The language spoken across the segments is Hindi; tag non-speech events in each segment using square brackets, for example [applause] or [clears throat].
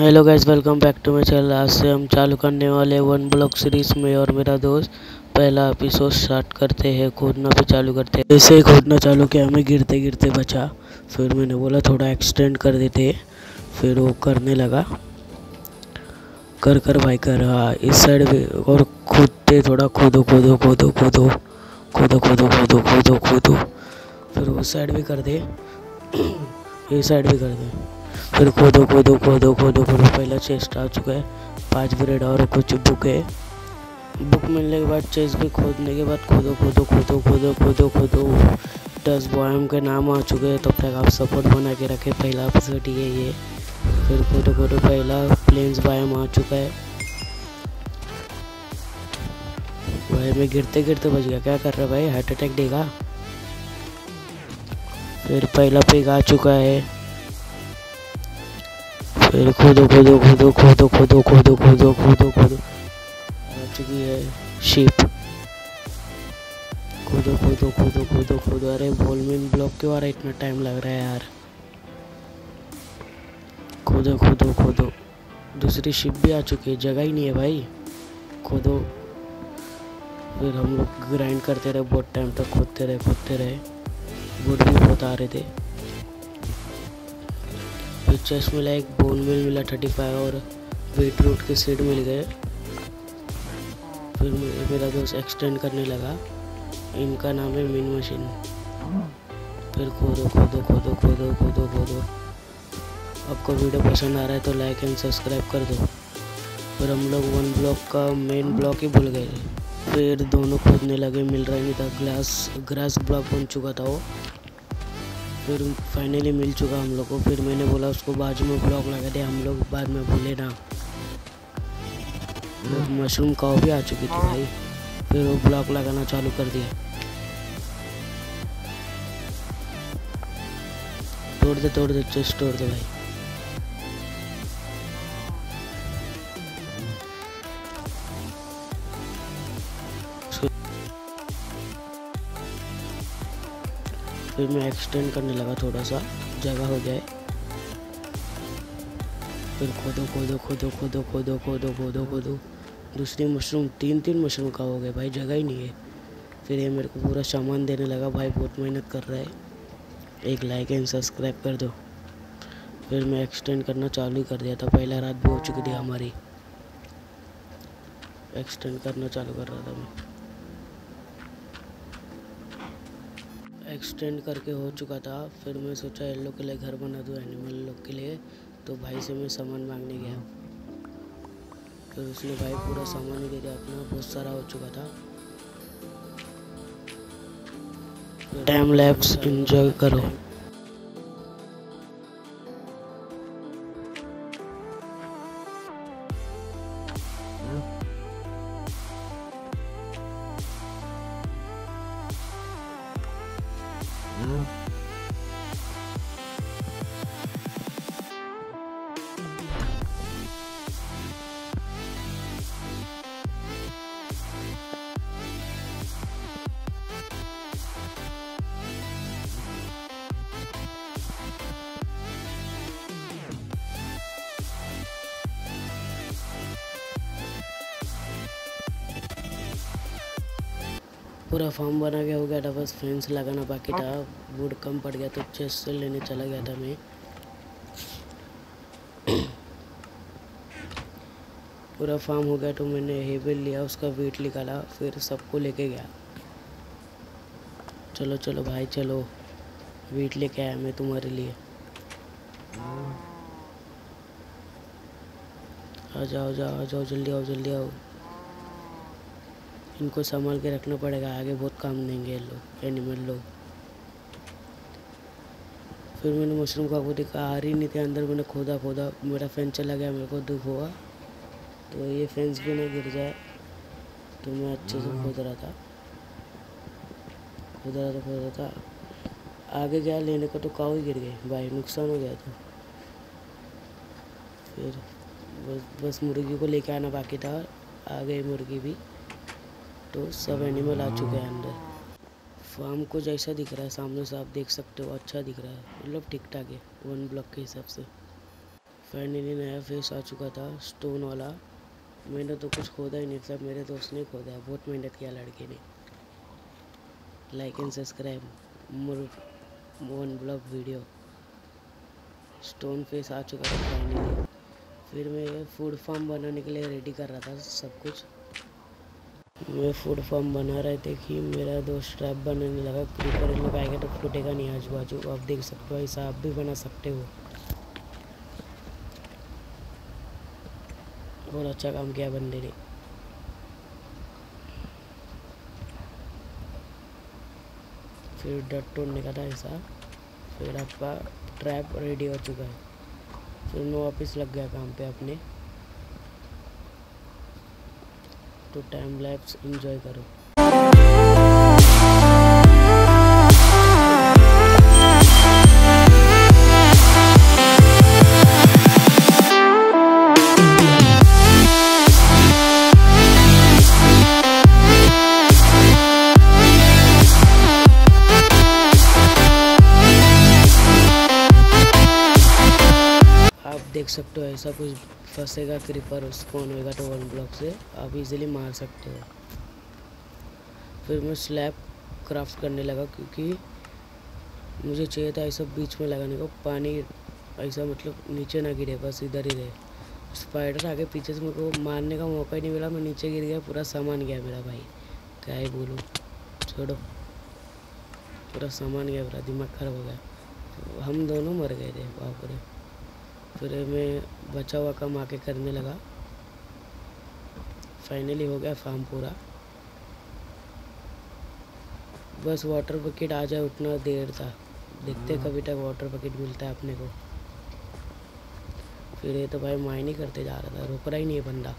Hello guys welcome back to my channel आज से हम चालू करने वाले वन ब्लॉक सीरीज़ में और मेरा दोस्त पहला एपिसोड स्टार्ट करते हैं, खोदना भी चालू करते हैं। जैसे ही खोदना चालू किया, हमें गिरते गिरते बचा। फिर मैंने बोला थोड़ा एक्सटेंड कर देते फिर वो करने लगा। कर कर भाई, कर। हाँ इस साइड भी और खोदते, थोड़ा खोदो खोदो खोदो खोदो। खोदो खोदो खोदो खोदो खोदो। फिर उस साइड भी कर दे। [clears throat] इस साइड भी कर दे। फिर खोदो खोदो खोदो खोदो खोदो। पहला चेस्ट आ चुका है। पाँच ब्रेड और कुछ बुक है। बुक मिलने के बाद चेस्ट भी खोदने के बाद खोदो खोदो खोदो खोदो खोदो खोदो। दस बॉयम के नाम आ चुके हैं, तब तक आप सपोर्ट बना के रखें। पहला एपिसोड ये ये फिर खोदो खोदो, पहला प्लेन्स बॉयम आ चुका है। भाई मैं गिरते गिरते बच गया। क्या कर रहा है भाई? हार्ट अटैक देगा। फिर पहला पिग आ चुका है। फिर खोदो खोदो खोदो खोदो खोदो खोदो खोदो खोदो खोदो चुकी है शिप खोदो खोदो खोदो खोदो खोदो अरे बोलमिन ब्लॉक क्यों आ रहा है इतना टाइम लग रहा है यार खोदो खोदो खोदो दूसरी शिप भी आ चुकी है जगह ही नहीं है भाई खोदो फिर हम लोग ग्राइंड करते रहे बहुत टाइम तक खोदते रहे खोदते रहे वुड भी बहुत आ रहे थे फिर चेस्ट मिला एक बोन मिल मिला थर्टी फाइव और बीट रूट के सीड मिल गए। फिर मेरा दोस्त एक्सटेंड करने लगा। इनका नाम है मिन मशीन फिर खोदो खोदो खोदो खोदो खोदो खोदो। आपको वीडियो पसंद आ रहा है तो लाइक एंड सब्सक्राइब कर दो। फिर हम लोग वन ब्लॉक का मेन ब्लॉक ही भूल गए। फिर दोनों खोदने लगे, मिल रहा नहीं था ग्लास ग्रास ब्लॉक बन चुका था वो। फिर फाइनली मिल चुका हम लोग को। फिर मैंने बोला उसको बाजू में ब्लॉक लगा दिया हम लोग बाद में भूले ना। मशरूम काव भी आ चुकी थी भाई। फिर वो ब्लॉक लगाना चालू कर दिया। तोड़ दे तोड़ दे चेस्ट तोड़ दे भाई। फिर मैं एक्सटेंड करने लगा थोड़ा सा, जगह हो जाए। फिर खोदो खोदो खोदो खोदो खोदो खोदो खोदो खोदो। दूसरी मशरूम तीन तीन मशरूम का हो गया भाई, जगह ही नहीं है। फिर ये मेरे को पूरा सामान देने लगा, भाई बहुत मेहनत कर रहा है। एक लाइक एंड सब्सक्राइब कर दो। फिर मैं एक्सटेंड करना चालू कर दिया था, पहला रात भी हो चुकी थी हमारी। एक्सटेंड करना चालू कर रहा था मैं। एक्सटेंड करके हो चुका था। फिर मैं सोचा येल्लो के लिए घर बना दूँ एनिमल लोग के लिए। तो भाई से मैं सामान मांगने गया। फिर उसने भाई पूरा सामान दे दिया। अपना बहुत सारा हो चुका था। टाइम लैप्स इंजॉय करो। Mm-hmm. पूरा फॉर्म बना गया हो गया था, बस फेंस लगाना बाकी था। वुड कम पड़ गया तो चेस्ट से लेने चला गया था मैं। पूरा फार्म हो गया तो मैंने हेबल लिया, उसका वेट निकाला, फिर सबको लेके गया। चलो चलो भाई, चलो। वेट लेके आया मैं तुम्हारे लिए। आ जाओ जाओ, आ जाओ, जल्दी आओ जल्दी आओ। इनको संभाल के रखना पड़ेगा आगे बहुत काम देंगे ये लोग एनिमल लोग। फिर मैंने मशरूम का को देखा आ रही नहीं थे अंदर मैंने खोदा खोदा मेरा फ़ैन चला गया मेरे को दुख हुआ। तो ये फैंस भी नहीं गिर जाए तो मैं अच्छे से खोद रहा था। खोद रहा था खोद रहा था। आगे गया लेने को तो काऊ ही गिर गए। भाई नुकसान हो गया तो। फिर बस बस मुर्गी को लेके आना बाकी था आ गई मुर्गी भी। तो सब एनिमल आ चुके हैं अंदर। फार्म को जैसा दिख रहा है, सामने से आप देख सकते हो अच्छा दिख रहा है। मतलब ठीक ठाक है वन ब्लॉक के हिसाब से। फाइनली नया फेस आ चुका था स्टोन वाला। मैंने तो कुछ खोदा ही नहीं सब मेरे दोस्त ने खोदा है, बहुत मेहनत किया लड़के ने। Like and subscribe more one blog video stone face आ चुका था फाइनली फिर मैं फ़ूड फार्म बनाने के लिए रेडी कर रहा था, सब कुछ। मैं फ़ूड फार्म बना रहे थे कि मेरा दोस्त ट्रैप बनाने लगा। क्रीपर इन लोग आएगा तो फूटेगा नहीं आजू बाजू आप देख सकते हो, ऐसा आप भी बना सकते हो। बहुत अच्छा काम किया बंदे ने। फिर डट तोड़ने का था ऐसा। फिर आपका ट्रैप रेडी हो चुका है। फिर मैं वापस लग गया काम पे अपने। तो टाइम लैप्स इंजॉय करो। आप देख सकते हो ऐसा कुछ फंसेगा क्रीपर स्पॉन होएगा तो वन ब्लॉक से। आप इजीली मार सकते हो। फिर मैं स्लैब क्राफ्ट करने लगा क्योंकि मुझे चाहिए था ऐसा बीच में लगाने को। पानी ऐसा मतलब नीचे ना गिरे, बस इधर ही रहे। स्पाइडर आगे पीछे से मेरे को मारने का मौका ही नहीं मिला। मैं नीचे गिर गया, पूरा सामान गया मेरा भाई। क्या ही बोलूँ? छोड़ो। पूरा सामान गया, मेरा दिमाग खराब हो गया। हम दोनों मर गए थे, बाप रे। फिर मैं बचा हुआ काम आके करने लगा। फाइनली हो गया फार्म पूरा। बस वाटर बकेट आ जाए उतना देर था। देखते कभी तक वाटर बकेट मिलता है अपने को। फिर ये तो भाई माइन ही करते जा रहा था रुक रहा ही नहीं है बंदा।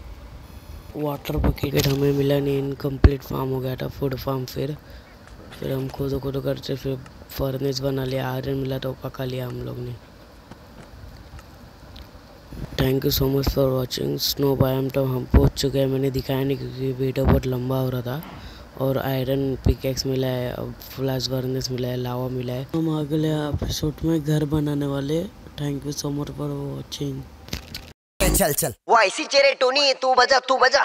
वाटर बकेट हमें मिला नहीं इनकम्प्लीट फार्म हो गया था फ़ूड फार्म फिर। फिर हम खुद खुद करते फिर फर्नेस बना लिया आयरन मिला तो पका लिया हम लोग ने। Thank you so much for watching snow बायम तो हम पहुँच चुके हैं। मैंने दिखाया नहीं क्योंकि वीडियो बहुत लंबा हो रहा था। और आयरन पिकेक्स मिला है फ्लैश बर्नेस मिला है लावा मिला है। हम अगले एपिसोड में घर बनाने वाले। Thank you so much for watching चल चल। वो ऐसी चेहरे टोनी है तू बजा तू बजा।